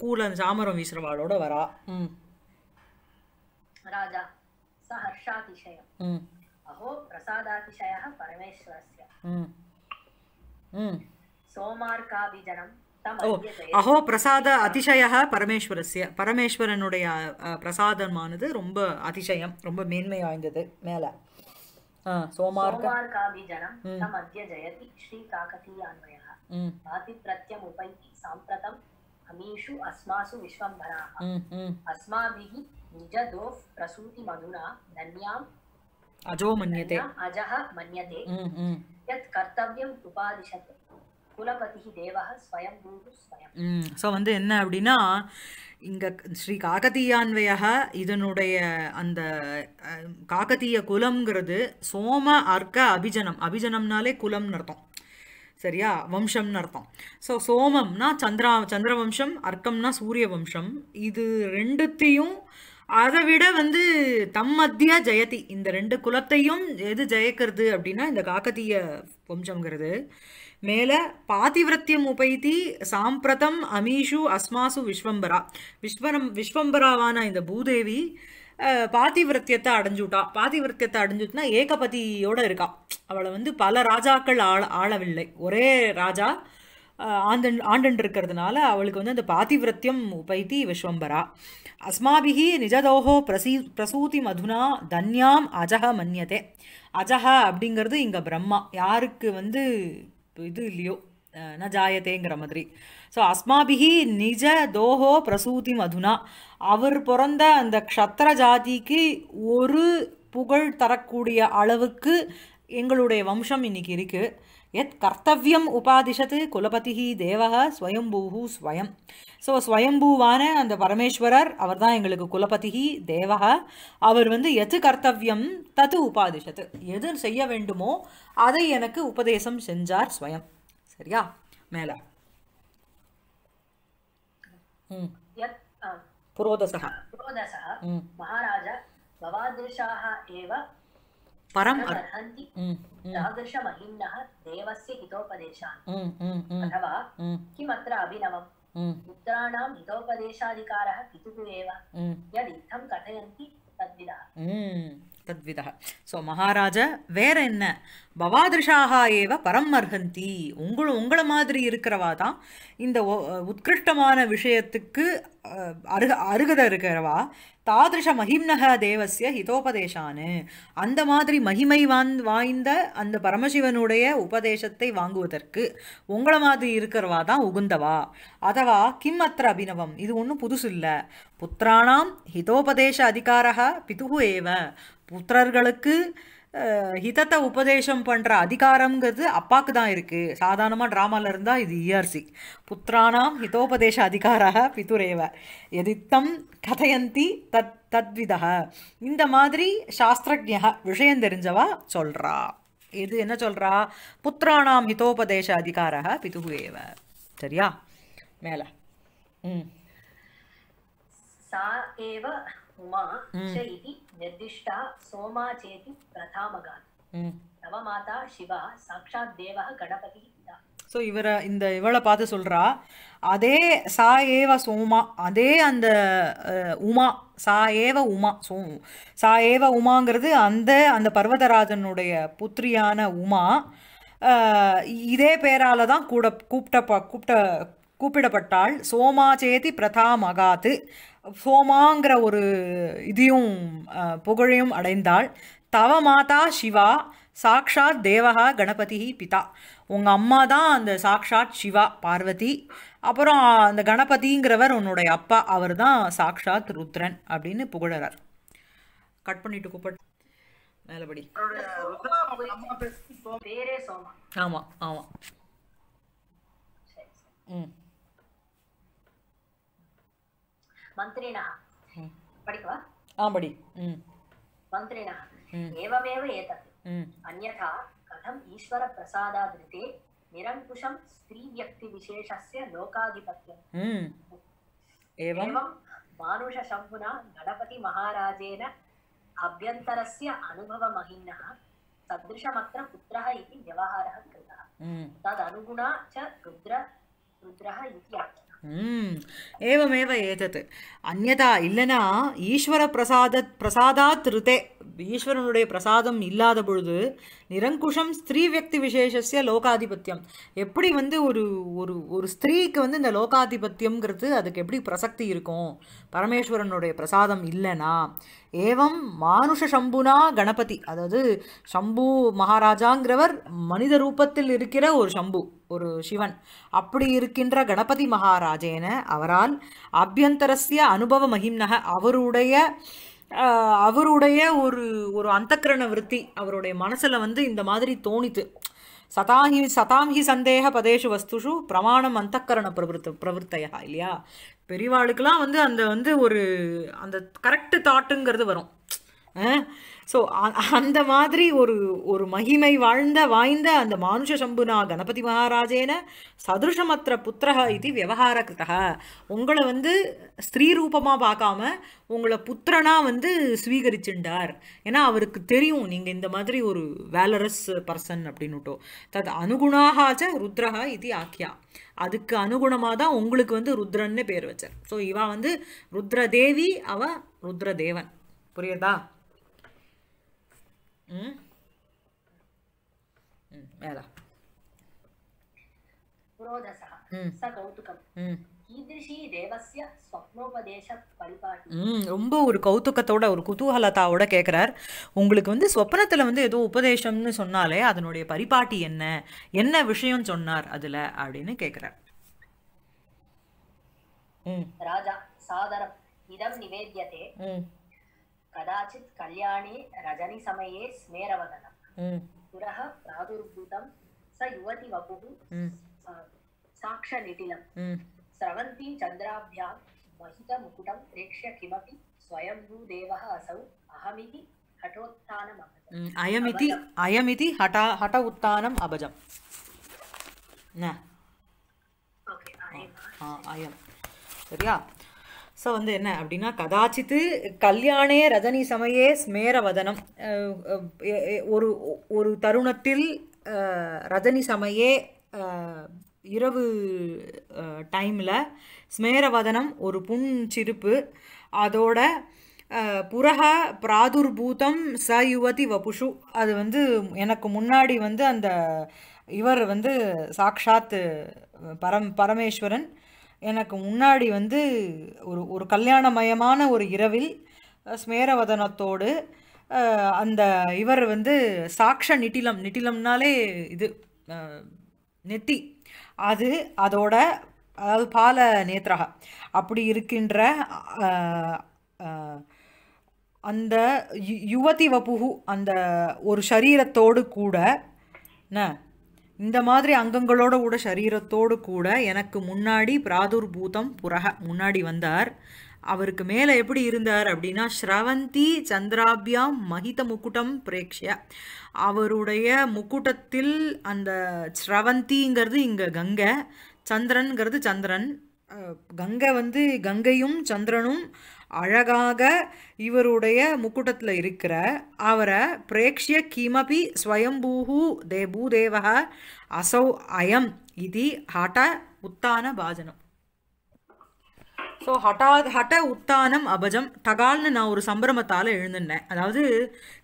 கூல அந்த சாமரம் வீசுறவாளோட வரா. ம். ராஜா ச ஹர்ஷாதிசயம் ம். அஹோ பிரசாதாதிசய பரமேஸ்வரஸ்ய। ம். ம். சோமார்காபிஜனம் அஹோ பிரசாத அதிசய பரமேஸ்வரஸ்ய பரமேஸ்வரனுடைய பிரசாதமானது ரொம்ப அதிசயம் ரொம்ப மேன்மை வாய்ந்தது மேல. சாம்பிரதம் அமீஷு அஸ்மாசு விஸ்வம்பராः அஸ்மாபிः நிஜதோஃப் பிரசூதி மதுனா தன்யாம் அஜோ மன்யதே. அஜஹ மன்யதே யத் கர்த்தவ்யம் உபாதிஷத் குலபதிஹி ஸோ வந்து என்ன அப்படின்னா இங்கே ஸ்ரீ காகதீயான்வையாக இதனுடைய அந்த காகதீய குலம்ங்கிறது சோம அர்க்க அபிஜனம். அபிஜனம்னாலே குலம்னு அர்த்தம். சரியா? வம்சம்னு அர்த்தம். ஸோ சோமம்னா சந்திரா சந்திர வம்சம் அர்க்கம்னா சூரிய வம்சம் இது ரெண்டுத்தையும் அதை விட வந்து தம்மத்தியா ஜெயதி. இந்த ரெண்டு குலத்தையும் எது ஜெயிக்கிறது அப்படின்னா இந்த காக்கத்தீய வம்சம்ங்கிறது. மேலே பாதிவிரத்தியம் உபைதி சாம்பிரதம் அமீஷு அஸ்மாசு விஸ்வம்பரா விஸ்வரம் விஸ்வம்பராவான இந்த பூதேவி பாதிவிரத்தியத்தை அடைஞ்சுட்டா. பாதிவிரத்தியத்தை அடைஞ்சுட்டுனா ஏகபதியோடு இருக்கா. அவளை வந்து பல ராஜாக்கள் ஆள ஆளவில்லை. ஒரே ராஜா ஆண்டன் ஆண்டன் இருக்கிறதுனால அவளுக்கு வந்து அந்த பாதிவிரத்தியம் உபைத்தி விஸ்வம்பரா அஸ்மாபிகி நிஜதோஹோ பிரசீ பிரசூதி மதுனா தன்யாம் அஜக மன்யதே. அஜக அப்படிங்கிறது இங்கே பிரம்மா. யாருக்கு வந்து இது இல்லையோ ந ஜாயத்தேங்கிற மாதிரி ஸோ அஸ்மாபிகி நிஜ தோஹோ பிரசூதி மதுனா அவர் பிறந்த அந்த க்ஷத்ர ஜாதிக்கு ஒரு புகழ் தரக்கூடிய அளவுக்கு எங்களுடைய வம்சம் இன்னைக்கு இருக்கு. எத் கர்த்தவியம் உபாதிஷத்து குலபதிஹி தேவக ஸ்வயம்பூஹு ஸ்வயம் ஸோ ஸ்வயம்பூவான அந்த பரமேஸ்வரர் அவர் தான் எங்களுக்கு குலபதிஹி தேவக அவர் வந்து எது கர்த்தவியம் தது உபாதிஷத்து எது செய்ய வேண்டுமோ அதை எனக்கு உபதேசம் செஞ்சார் ஸ்வயம் சரியா மேலே ம் यत् अ, புரோதசக पुरोदसः परम अर्हन्ति तादृशम् अहिम्नः देवस्य हितोपदेशान्। अथवा किमत्र अभिनवम्? पुत्राणां हितोपदेशाधिकारः पितुः एव। यदित्थं कथयन्ति तद्विदः தத்விதः ஸோ மகாராஜா வேற என்ன? பவாதிருஷாக ஏவ பரம் அர்ஹந்தி உங்களும் உங்களை மாதிரி இருக்கிறவா தான் இந்த உத்கிருஷ்டமான விஷயத்துக்கு அருக அருகதை இருக்கிறவா? தாதிருஷ மகிம்னக தேவசிய ஹிதோபதேசானு அந்த மாதிரி மகிமை வான் வாய்ந்த அந்த பரமசிவனுடைய உபதேசத்தை வாங்குவதற்கு உங்களை மாதிரி இருக்கிறவா தான் உகுந்தவா? அதவா கிம் அத்திர அபினவம்? இது ஒன்றும் புதுசு இல்லை புத்திராணாம் ஹிதோபதேச அதிகாரா பிதுகு ஏவ. புத்திரர்களுக்கு ஹிதத்தை உபதேசம் பண்ணுற அதிகாரங்கிறது அப்பாவுக்கு தான் இருக்குது சாதாரணமாக ட்ராமாவில் இருந்தால் இது இஆர்சி புத்திரானாம் ஹிதோபதேச அதிகாராக பிதுரேவ. எதித்தம் கதையந்தி தத் தத்விதக இந்த மாதிரி சாஸ்திரஜா விஷயம் தெரிஞ்சவா சொல்கிறா இது என்ன சொல்கிறா புத்திரானாம் ஹிதோபதேச அதிகாரக பிதுகுவேவ சரியா? மேலே. ம். சா ஏவ उमा च इति निर्दिष्टा सोमा चेति प्रथामगात् ம் तव माता शिवा साक्षात् देवः गणपतिः पिता ஸோ இவரை இந்த இவளை பார்த்து சொல்கிறா அதே சா ஏவ சோமா அதே அந்த அஹ், உமா சா ஏவ உமா சோ சா ஏவ உமாங்கிறது அந்த அந்த பர்வதராஜனுடைய புத்திரியான உமா அஹ், இதே பேரால தான் கூட கூப்பிட்ட கூப்பிட்ட கூப்பிடப்பட்டாள் சோமா சேதி பிரதா மகாத்து சோமாங்கிற ஒரு இதையும் புகழையும் அடைந்தாள். தவ மாதா சிவா சாக்ஷாத் தேவகா கணபதி பிதா. உங்கள் அம்மா தான் அந்த சாக்ஷாத் சிவா பார்வதி. அப்புறம் அந்த கணபதிங்கிறவர் உன்னுடைய அப்பா. அவர் தான் சாக்ஷாத் ருத்ரன் அப்படின்னு புகழறார். கட் பண்ணிட்டு கூப்பிட்டு மேலபடி ஆமாம் ஆமாம் ம். मन्त्रिणः। पठित वा आम्बडि मन्त्रिणः। एवमेव एतत्। अन्यथा कथम् ईश्वरप्रसादादृते निरङ्कुशं स्त्रीव्यक्तिविशेषस्य लोकाधिपत्यम्? एवं मानुषशम्भुना गणपतिमहाराजेन अभ्यन्तरस्य अनुभवमहिन्नः सदृशमत्र पुत्रः इति व्यवहारः कृतः। तदनुगुणा च रुद्र रुद्रः ம் ஏவமேவ ஏதத். அந்யதா இல்லைனா ஈஸ்வர பிரசாத பிரசாதாத் ருதே. ஈஸ்வரனுடைய பிரசாதம் இல்லாத பொழுது நிரங்குஷம் ஸ்திரீ வியக்தி விசேஷஸ்ய லோகாதிபத்தியம் எப்படி வந்து ஒரு ஒரு ஒரு ஸ்திரீக்கு வந்து இந்த லோகாதிபத்தியம்ங்கிறது அதுக்கு எப்படி பிரசக்தி இருக்கும்? பரமேஸ்வரனுடைய பிரசாதம் இல்லைனா? ஏவம் மானுஷ சம்புனா கணபதி. அதாவது சம்பு மகாராஜாங்கிறவர் மனித ரூபத்தில் இருக்கிற ஒரு சம்பு ஒரு சிவன். அப்படி இருக்கின்ற கணபதி மகாராஜேன அவரால் அபியந்தரஸ்ய அனுபவ மகிம்னக அவருடைய அவருடைய ஒரு ஒரு அந்தக்கரண விருத்தி அவருடைய மனசில் வந்து இந்த மாதிரி தோணித்து. சதாஹி சதாம்ஹி சந்தேக பதேஷு வஸ்துஷு பிரமாணம் அந்தக்கரண பிரவருத்த பிரவருத்தையா இல்லையா? பெரியவாளுக்கெல்லாம் வந்து அந்த வந்து ஒரு அந்த கரெக்டு தாட்டுங்கிறது வரும். ஸோ அந்த மாதிரி ஒரு ஒரு மகிமை வாழ்ந்த வாய்ந்த அந்த மானுஷ சம்புனா கணபதி மகாராஜேன சதுருஷமத்திர புத்திரக இது விவகார கிருத்தக உங்களை வந்து ஸ்திரீ ரூபமாக பார்க்காம உங்களை புத்திரனாக வந்து ஸ்வீகரிச்சுண்டார் ஏன்னா அவருக்கு தெரியும் நீங்கள் இந்த மாதிரி ஒரு வேலரஸ் பர்சன் அப்படின்னுட்டோ. தது அனுகுணாகாச்ச ருத்ரஹா இது ஆக்கியா அதுக்கு அனுகுணமாக தான் உங்களுக்கு வந்து ருத்ரன்னு பேர் வச்சார். ஸோ இவா வந்து ருத்ரதேவி அவ ருத்ரதேவன். புரியுதா? Mm. ఎలా పురోదశ స కౌతుకం ஈதிருஷி ம் ரொம்ப ஒரு கௌத்துக்கத்தோட ஒரு குதூகலத்தாவோட கேட்குறார் உங்களுக்கு வந்து ஸ்வப்னத்தில் வந்து ஏதோ உபதேசம்னு சொன்னாலே அதனுடைய பரிபாட்டி என்ன? என்ன விஷயம் சொன்னார் அதில் அப்படின்னு கேட்குறார் mm. ராஜா சாதரம் இதம் நிவேத்தியதே. Mm. कदाचित् कल्याणे रजनिसमये स्मेरवदनं पुरः प्रादुर्भूतं स युवति वपुः साक्षनिटिलं स्रवन्ती चन्द्राभ्यां महितमुकुटं प्रेक्ष्य किमपि स्वयं असौ अहमिति हठोत्थानम् अभजम्। अयं अयमिति ஸோ வந்து என்ன அப்படின்னா கதாச்சித்து கல்யாணே ரஜினி சமயே ஸ்மேரவதனம் ஒரு ஒரு தருணத்தில் ரஜினி சமயே இரவு டைமில் ஸ்மேரவதனம் ஒரு புன்சிரிப்பு அதோட அஹ், புரக பிராதுர்பூதம் ச யுவதி வபுஷு. அது வந்து எனக்கு முன்னாடி வந்து அந்த இவர் வந்து சாக்ஷாத் பரம் பரமேஸ்வரன். எனக்கு முன்னாடி வந்து ஒரு ஒரு கல்யாணமயமான ஒரு இரவில் ஸ்மேரவதனத்தோடு அந்த இவர் வந்து சாக்ஷ நிட்டிலம் நிட்டிலம்னாலே இது நெத்தி. அது அதோட அதாவது பால நேத்ரகா அப்படி இருக்கின்ற அந்த யுவதி வபுகு அந்த ஒரு சரீரத்தோடு கூட என்ன இந்த மாதிரி அங்கங்களோட கூட சரீரத்தோடு கூட எனக்கு முன்னாடி பிராதுர்பூதம் புரக முன்னாடி வந்தார். அவருக்கு மேலே எப்படி இருந்தார் அப்படின்னா ஸ்ரவந்தி சந்திராபியாம் மகித முக்குட்டம் பிரேக்ஷிய. அவருடைய முக்குட்டத்தில் அந்த ஸ்ரவந்திங்கிறது இங்கே கங்கை சந்திரன்கிறது சந்திரன். கங்கை வந்து கங்கையும் சந்திரனும் அழகாக இவருடைய முக்குட்டத்தில் இருக்கிற அவரை பிரேக்ஷிய கிமபி ஸ்வயம்பூஹு தே பூதேவக அசௌ அயம் இது ஹட உத்தான பாஜனம். So Hatta ஹட்ட உத்தானம் அபஜம். டகால்னு நான் ஒரு சம்பிரமத்தால் எழுந்துட்டேன் அதாவது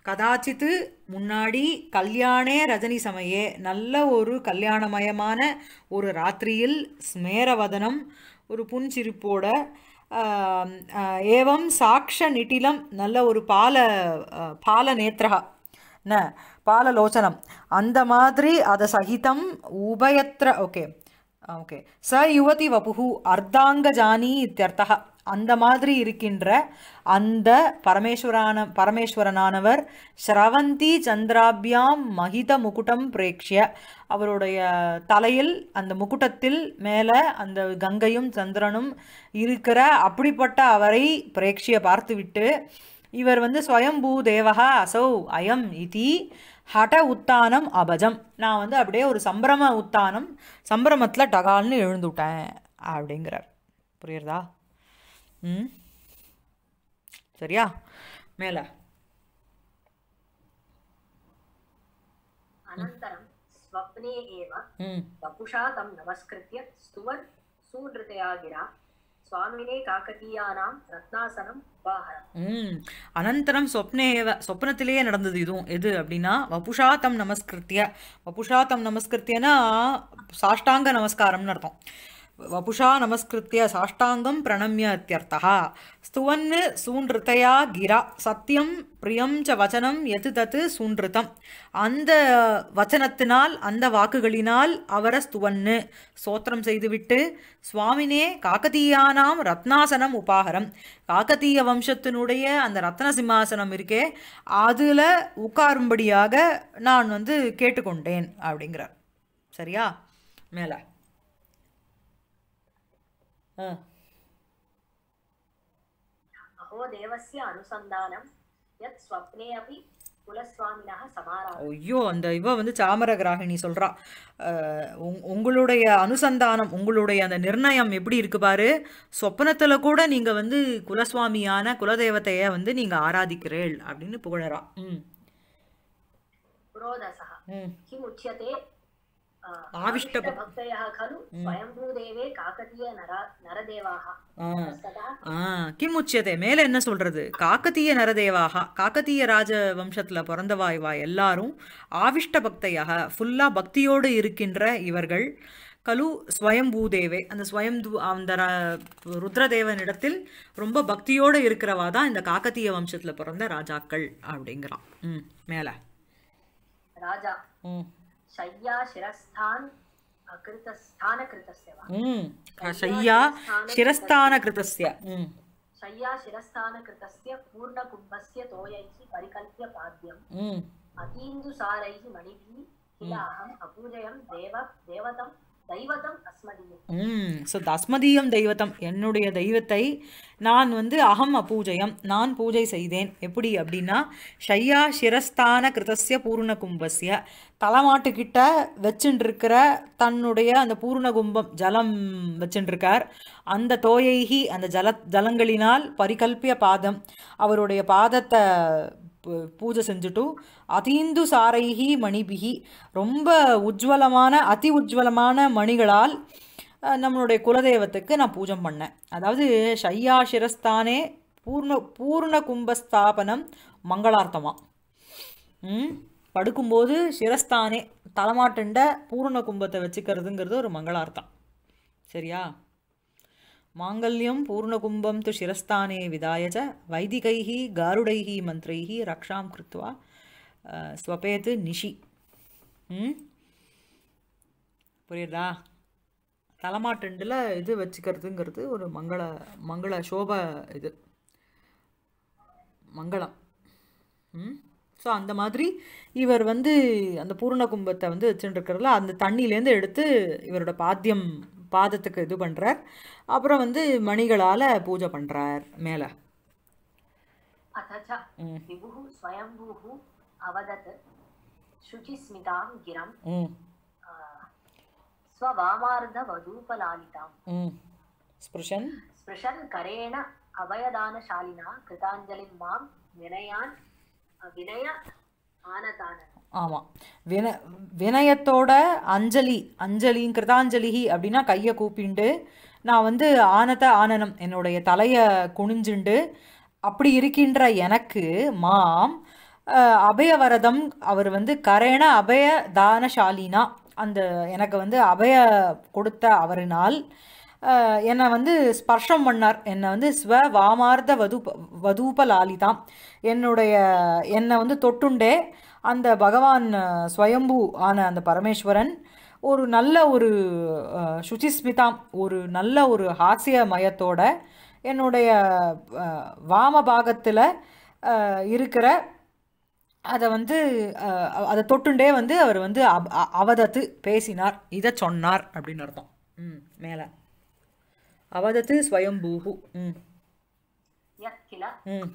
கதாச்சித்து முன்னாடி கல்யாணே ரஜினி சமயே நல்ல ஒரு கல்யாணமயமான ஒரு ராத்திரியில் ஸ்மேரவதனம் ஒரு புன்சிரிப்போட ஏவம் சாக்ஷ நிட்டிலம் நல்ல ஒரு பால ஆ, பால நேத்ரகா என்ன பாலலோச்சனம் அந்த மாதிரி அதை சகிதம் உபயத்திர ஓகே. ஓகே. ச யுவதி வபுகு அர்த்தாங்கஜானி இத்தியர்த்தா அந்த மாதிரி இருக்கின்ற அந்த பரமேஸ்வரான பரமேஸ்வரனானவர் ஸ்ரவந்தி சந்திராபியாம் மகித முகுட்டம் பிரேக்ஷிய. அவருடைய தலையில் அந்த முகுட்டத்தில் மேலே அந்த கங்கையும் சந்திரனும் இருக்கிற அப்படிப்பட்ட அவரை பிரேக்ஷிய பார்த்துவிட்டு இவர் வந்து ஸ்வயம்பூ தேவகா அசௌ அயம் இதி ஹட உத்தானம் அபஜம் நான் வந்து அப்படியே ஒரு சம்பிரம உத்தானம் சம்பிரமத்தில் டகால்னு எழுந்துட்டேன் அப்படிங்கிறார் புரியுறதா ம் சரியா மேலே अनन्तरं स्वप्ने एव ம் वपुषा तं नमस्कृत्य स्तुवन् सुनृतया गिरा स्वामिने काकतीयानां रत्नासनम् उपाहरम् ம் அனந்தரம் சொப்னேவ சொப்னத்திலேயே நடந்தது இதுவும் எது அப்படின்னா வபுஷா தம் நமஸ்கிருத்திய வபுஷா தம் நமஸ்கிருத்தியனா சாஷ்டாங்க நமஸ்காரம்னு அர்த்தம் வபுஷா நமஸ்கிருத்திய சாஷ்டாங்கம் பிரணம்ய இத்தியர்த்தா. ஸ்துவன்னு சூன்ருத்தையா கிரா சத்தியம் பிரியம் ச வச்சனம் எது தத்து சூன்ருத்தம் அந்த வச்சனத்தினால் அந்த வாக்குகளினால் அவரை ஸ்துவன்னு. சோத்திரம் செய்துவிட்டு சுவாமினே காக்கதீயானாம் ரத்னாசனம் உபாகரம். காக்கதீய வம்சத்தினுடைய அந்த ரத்ன சிம்மாசனம் இருக்கே அதில் உட்காரும்படியாக நான் வந்து கேட்டுக்கொண்டேன் அப்படிங்கிறார். சரியா? மேலே. अहो देवस्य अनुसन्धानं यत् स्वप्ने अपि कुलस्वामिनः समारा ஐயோ அந்த இவ வந்து சாமரகிராகினி சொல்றா அஹ், உங்- உங்களுடைய அனுசந்தானம் உங்களுடைய அந்த நிர்ணயம் எப்படி இருக்கு பாரு சொப்பனத்துல கூட நீங்க வந்து குலசுவாமியான குலதெய்வத்தைய வந்து நீங்க ஆராதிக்கிறேள் அப்படின்னு புகழறா ம் पुरोधसः ம் किमुच्यते अ, आविष्टभक्- आविष्टभक्तयः खलु स्वयम्भूदेवे काकतीय नरा नरदेवाः ஆ तदा ஆ கிம் உச்சியதே மேல என்ன சொல்றது காக்கத்தீய நரதேவாக காக்கத்தீய ராஜ வம்சத்துல பிறந்தவா இவா எல்லாரும் ஆவிஷ்ட பக்தையாக ஃபுல்லா பக்தியோடு இருக்கின்ற இவர்கள் கலு ஸ்வயம்பூதேவே அந்த ஸ்வயம் அந்த ர- ருத்ரதேவனிடத்தில் ரொம்ப பக்தியோடு இருக்கிறவா தான் இந்த காக்கத்தீய வம்சத்துல பிறந்த ராஜாக்கள் அப்படிங்கிறான் ம் மேல राजा ம் शय्या शिरस्थानकृतस्य शय्या शिरस्थानकृतस्य पूर्णकुम्भस्य तोयैः परिकल्प्य पाद्यम् अतीन्दुसारैः मणिभिः किल अहम् अपूजयं देव देवतं ம் ஸோ தஸ்மதீயம் தெய்வத்தம் என்னுடைய தெய்வத்தை நான் வந்து அகம் அபூஜயம் நான் பூஜை செய்தேன். எப்படி அப்படின்னா ஷையா சிரஸ்தான கிருதஸ்ய பூர்ண கும்பஸ்ய தலைமாட்டுக்கிட்ட வச்சுட்டுருக்கிற தன்னுடைய அந்த பூர்ண கும்பம் ஜலம் வச்சுட்டுருக்கார் அந்த தோயைகி அந்த ஜல ஜலங்களினால் பரிகல்பிய பாதம் அவருடைய பாதத்தை பூஜை செஞ்சுட்டு அதீந்து சாரைகி மணிபிகி ரொம்ப உஜ்வலமான அதி உஜ்வலமான மணிகளால் நம்மளுடைய குலதெய்வத்துக்கு நான் பூஜை பண்ணேன். அதாவது ஷையா சிரஸ்தானே பூர்ண பூர்ண கும்பஸ்தாபனம் மங்களார்த்தமாக படுக்கும்போது சிரஸ்தானே தலைமாட்டுண்ட பூர்ண கும்பத்தை வச்சுக்கிறதுங்கிறது ஒரு மங்களார்த்தம். சரியா? மாங்கல்யம் பூர்ணகும்பம் து சிரஸ்தானே விதாய ச வைதிகைः गारुडैः மந்திரைः ரக்ஷாம் கிருத்வா அஹ், ஸ்வபேத் நிஷி ம் புரியுதா தலைமாட்டுண்டில் இது வச்சுக்கிறதுங்கிறது ஒரு மங்கள மங்கள சோப இது மங்களம் ம் ஸோ அந்த மாதிரி இவர் வந்து அந்த பூர்ண கும்பத்தை வந்து வச்சுட்டு இருக்கிறதுல அந்த தண்ணியிலேருந்து எடுத்து இவரோட பாத்தியம் பாதத்துக்கு இது பண்ணுறார் அப்புறம் வந்து மணிகளால் பூஜை பண்ணுறார் மேலே. ஸ்பிருஷன். ஸ்பிருஷன் கரேண அபயதானசாலினா கிருதாஞ்சலி மாம் வினயான் வினய ஆனதானன் ஆமாம் வின வினயத்தோட அஞ்சலி அஞ்சலியும் கிருதாஞ்சலி அப்படின்னா கையை கூப்பிண்டு நான் வந்து ஆனத ஆனனம் என்னுடைய தலையை குனிஞ்சுண்டு அப்படி இருக்கின்ற எனக்கு மாம் அபயவரதம் அவர் வந்து கரேண அபய தானசாலினா அந்த எனக்கு வந்து அபய கொடுத்த அவரினால் என்னை வந்து ஸ்பர்ஷம் பண்ணார். என்னை வந்து ஸ்வ வாமார்த்த வதூப வதூபலாலிதாம். என்னுடைய என்னை வந்து தொட்டுண்டே அந்த பகவான் ஸ்வயம்பு ஆன அந்த பரமேஸ்வரன் ஒரு நல்ல ஒரு சுச்சிஸ்மிதாம் ஒரு நல்ல ஒரு ஹாஸ்ய மயத்தோட என்னுடைய வாம பாகத்தில் இருக்கிற அதை வந்து அதை தொட்டுண்டே வந்து அவர் வந்து அவதத்து பேசினார். இதை சொன்னார் அப்படின்னு அர்த்தம். ம் மேலே. அவதத்து ஸ்வயம்பூஹு. ம். ம்.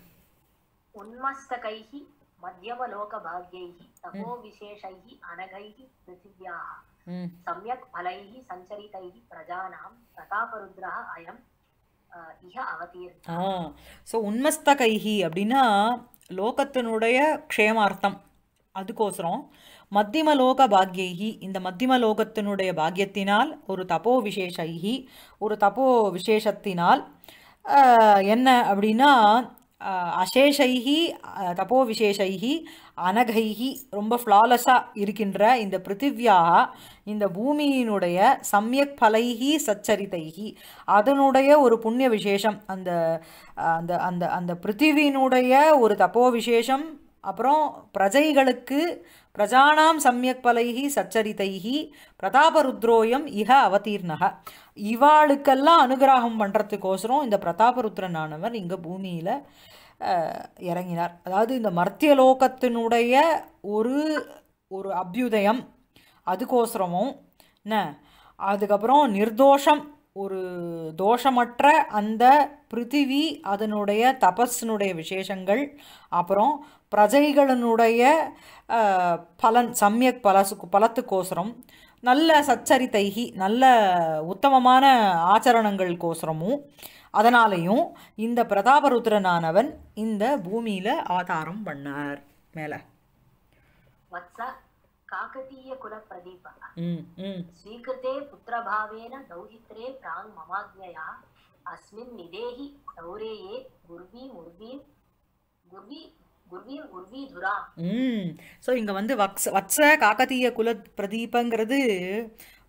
உன்மஸ்தகைஹி मध्यमलोकभाग्यैः तपोविशेषैः अनघैः पृथिव्याः ம் सम्यक् फलैः सञ्चरितैः प्रजानां प्रतापरुद्रः अयम् अ, इह अवतीर्णः ஆ ஸோ உன்மஸ்த கைஹி அப்படின்னா லோகத்தினுடைய க்ஷேமார்த்தம் அதுக்கோசரம் மத்தியம லோக பாக்யைஹி இந்த மத்தியம லோகத்தினுடைய பாக்கியத்தினால் ஒரு தபோ விசேஷைஹி ஒரு தபோ விசேஷத்தினால் ஆஹ், என்ன அப்படின்னா அசேஷைகி அசேஷைஹி ஆஹ், தபோ ரொம்ப ஃப்ளாலஸாக இருக்கின்ற இந்த பிருத்திவியாக இந்த பூமியினுடைய சம்யக் பலைகி சச்சரித்தைகி அதனுடைய ஒரு புண்ணிய விசேஷம் அந்த அந்த அந்த அந்த பிருத்திவியினுடைய ஒரு தப்போ விசேஷம் அப்புறம் பிரஜைகளுக்கு பிரஜானாம் சமயக் பலைகி சச்சரித்தைகி பிரதாபருத்ரோயம் இக அவதீர்ணக இவாளுக்கெல்லாம் அனுகிராகம் பண்ணுறதுக்கோசரம் இந்த பிரதாபருத்ரனானவர் இங்கே பூமியில் இறங்கினார். அதாவது இந்த மர்த்தியலோகத்தினுடைய ஒரு ஒரு அபியுதயம் அதுக்கோசரமும் என்ன? அதுக்கப்புறம் நிர்தோஷம் ஒரு தோஷமற்ற அந்த பிருத்திவி அதனுடைய தபஸினுடைய விசேஷங்கள் அப்புறம் பிரஜைகளினுடைய அஹ், பலன் சமயக் பலசு பலத்துக்கோசரம் நல்ல சச்சரித்தைகி நல்ல உத்தமமான ஆச்சரணங்களுக்கோசரமும் அதனாலையும் இந்த பிரதாபருத்ரனானவன் இந்த பூமியில் அவதாரம் பண்ணார் மேலே वत्स काकतीयकुलप्रदीपः ம் ம் स्वीकृते पुत्रभावेन दौहित्रे प्राङ् ममाज्ञया अस्मिन् निदेहि दौरेये गुर्वीं उर्वीं गुर्वी गुर्वीं उर्वीधुराम् ம். ஸோ இங்கே வந்து வக்ஸ் வத்ச காக்கதீய குல பிரதீபங்கிறது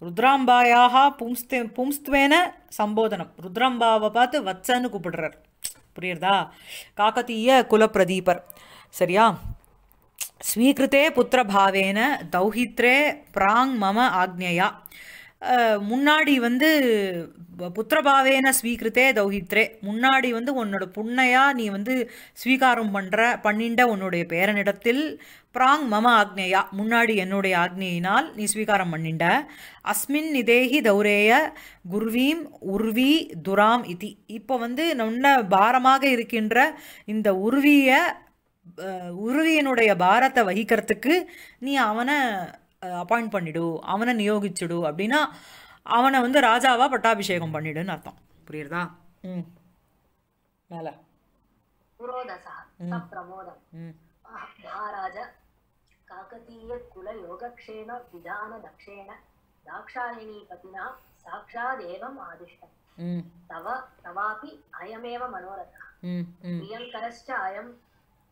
ருத்ராம்பாயாக பும்ஸ்தே பும்ஸ்துவேன சம்போதனம். ருத்ராம்பாவை பார்த்து வத்சன்னு கூப்பிடுறார். புரியுறதா? காக்கதீய குலப்பிரதீபர் சரியா? ஸ்வீகிருத்தே புத்திரபாவேன தௌஹித்ரே பிராங் மம ஆக்ஞையா. முன்னாடி வந்து புத்திரபாவேன ஸ்வீகிருத்தே தௌஹித்ரே. முன்னாடி வந்து உன்னோட புண்ணையா நீ வந்து ஸ்வீகாரம் பண்ணுற பண்ணிண்ட உன்னுடைய பேரனிடத்தில் பிராங் மம ஆக்னேயா. முன்னாடி என்னுடைய ஆக்னேயினால் நீ ஸ்வீகாரம் பண்ணிண்ட. அஸ்மின் நிதேஹி தௌரேய குர்வீம் உர்வி துராம் இதி. இப்போ வந்து நல்ல பாரமாக இருக்கின்ற இந்த உருவிய உருவியனுடைய பாரத்தை வகிக்கிறதுக்கு நீ அவனை அப்பாயிண்ட் பண்ணிடு அவனை நியோகிச்சுடு அப்படின்னா அவனை வந்து ராஜாவாக பட்டாபிஷேகம் பண்ணிடுன்னு அர்த்தம். புரியுறதா? ம். மேலே. மகாராஜ காக்கதீய பதினா சாட்சாதேவம் ஆதிஷ்டம். தவ தவாபி அயமேவ மனோரதா. பிரியங்கரஸ்ட அயம்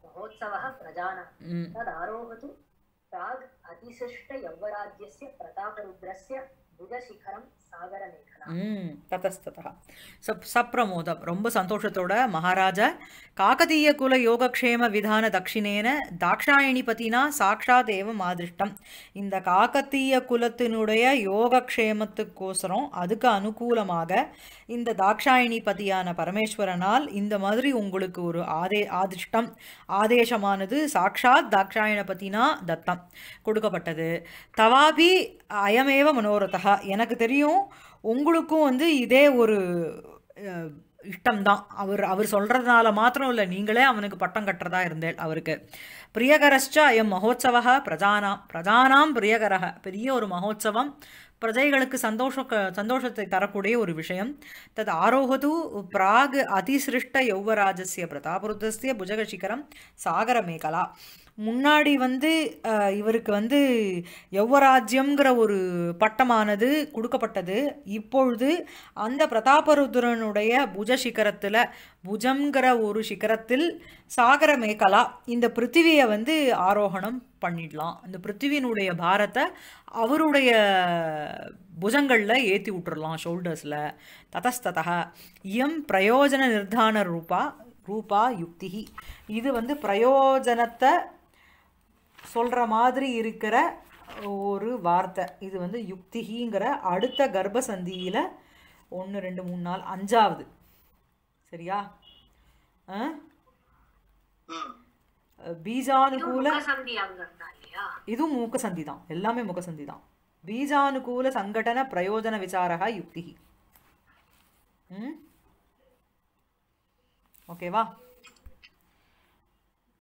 மகோத்சவ பிரஜான ததாரோகது प्राग् अतिसृष्टयौवराज्यस्य प्रतापरुद्रस्य भुजशिखरं ம் ததஸ்ததா. சப் சப்ரமோதம். ரொம்ப சந்தோஷத்தோட மகாராஜா காகதீய குல யோகக்ஷேம விதான தட்சிணேன தாக்ஷாயணிபதினா சாக்ஷாத் ஏவ மாதிருஷ்டம். இந்த காகதீய குலத்தினுடைய யோகக்ஷேமத்துக்கோசரம் அதுக்கு அனுகூலமாக இந்த தாக்ஷாயணிபதியான பரமேஸ்வரனால் இந்த மாதிரி உங்களுக்கு ஒரு ஆதே ஆதிஷ்டம். ஆதேசமானது சாக்ஷாத் தாக்ஷாயணபதினா தத்தம். கொடுக்கப்பட்டது. தவாபி அயமேவ மனோரதா. எனக்கு தெரியும் உங்களுக்கும் வந்து இதே ஒரு இஷ்டம்தான். அவர் அவர் சொல்கிறதுனால மாத்திரம் இல்லை நீங்களே அவனுக்கு பட்டம் கட்டுறதா இருந்தேன் அவருக்கு. பிரியகரஷ்டா அயம் மகோத்சவ பிரஜானாம் பிரஜானாம் பிரியகரக பெரிய ஒரு மகோத்சவம். பிரஜைகளுக்கு சந்தோஷ சந்தோஷத்தை தரக்கூடிய ஒரு விஷயம். தத் ஆரோகது பிராக் அதிசிருஷ்ட யௌவராஜஸ்ய பிரதாபருத்தஸ்ய புஜகசிகரம் சாகர மேகலா. முன்னாடி வந்து இவருக்கு வந்து யௌவராஜ்யம்ங்கிற ஒரு பட்டமானது கொடுக்கப்பட்டது. இப்பொழுது அந்த பிரதாபருத்ரனுடைய புஜ சிகரத்தில் புஜங்கிற ஒரு சிகரத்தில் சாகர மேகலா இந்த பிருத்திவியை வந்து ஆரோகணம் பண்ணிடலாம். இந்த பிருத்திவியினுடைய பாரத்தை அவருடைய புஜங்களில் ஏற்றி விட்டுறலாம் ஷோல்டர்ஸில். ததஸ்ததா இயம் பிரயோஜன நிர்தான ரூபா ரூபா யுக்திகி இது வந்து பிரயோஜனத்தை சொல்கிற மாதிரி இருக்கிற ஒரு வார்த்தை. இது வந்து யுக்திகிங்கிற அடுத்த கர்ப்பசந்தியில் ஒன்று ரெண்டு மூணு நாள் அஞ்சாவது. சரியா? ஆ? ம். பீஜானுகூல சந்தி தான் இதுவும் எல்லாமே முகசந்தி தான் பீஜானுகூல சங்கடன பிரயோஜன விசாரா யுக்தி ஓகேவா?